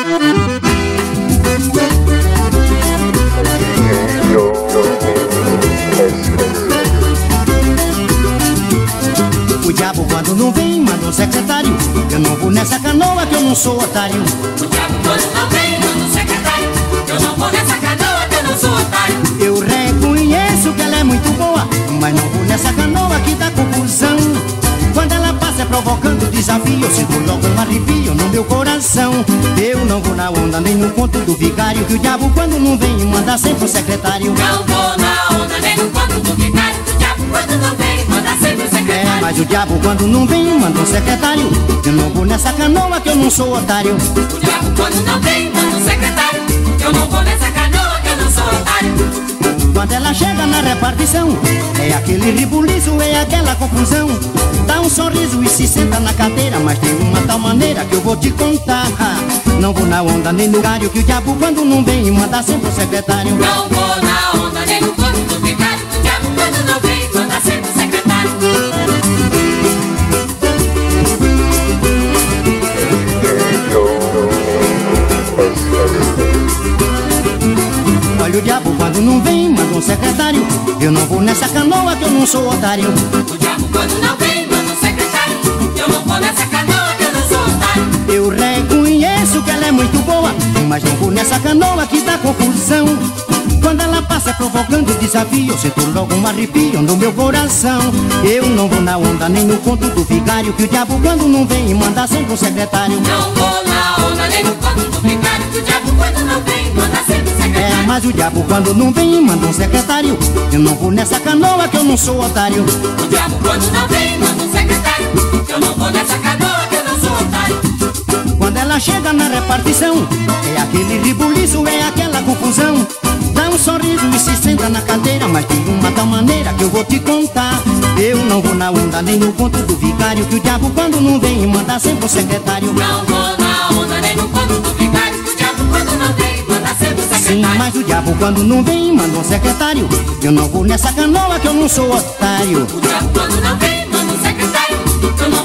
O diabo quando não vem, manda um secretário. Eu não vou nessa canoa que eu não sou otário. O diabo quando não vem, manda um secretário. Eu não vou nessa canoa que eu não sou otário. Eu reconheço que ela é muito boa Mas não vou nessa canoa que dá confusão. Quando ela passa provocando desafio Eu sinto logo um arrepio no meu coração. Eu não vou na onda nem no conto do vigário Que o diabo quando não vem, manda sempre o secretário. Não vou na onda nem no conto do vigário O diabo quando não vem, manda sempre o É, secretário mas o diabo quando não vem, manda um secretário. Eu não vou nessa canoa que eu não sou otário. O diabo quando não vem, manda um secretário. Eu não vou nessa canoa que eu não sou otário. Quando ela chega na repartição É aquele ribuliço, é aquela confusão. E se senta na cadeira Mas tem uma tal maneira que eu vou te contar. Não vou na onda nem no horário Que o diabo quando não vem manda sempre o secretário. Não vou na onda nem no conto do vigário O diabo quando não vem, manda sempre o secretário. Olha o diabo quando não vem manda um secretário. Eu não vou nessa canoa que eu não sou otário. O diabo quando não vem, Mas não vou nessa canoa que dá confusão. Quando ela passa provocando desafio sinto logo um arrepio no meu coração. Eu não vou na onda nem no conto do vigário Que o diabo quando não vem manda sempre um secretário. Não vou na onda nem no conto do vigário Que o diabo quando não vem, manda sempre o É, secretário mas o diabo quando não vem manda um secretário. Eu não vou nessa canoa que eu não sou otário. O diabo quando não vem, manda um repartição É aquele ribuliço, é aquela confusão. Dá um sorriso e se senta na cadeira Mas tem uma tal maneira que eu vou te contar. Eu não vou na onda nem no conto do vigário Que o diabo quando não vem manda sempre o secretário. Não vou na onda nem no conto do vigário Que o diabo quando não vem, manda sempre o Sim, secretário. mas o diabo quando não vem manda um secretário. Eu não vou nessa canoa que eu não sou otário. O diabo quando não vem, manda um secretário. Eu não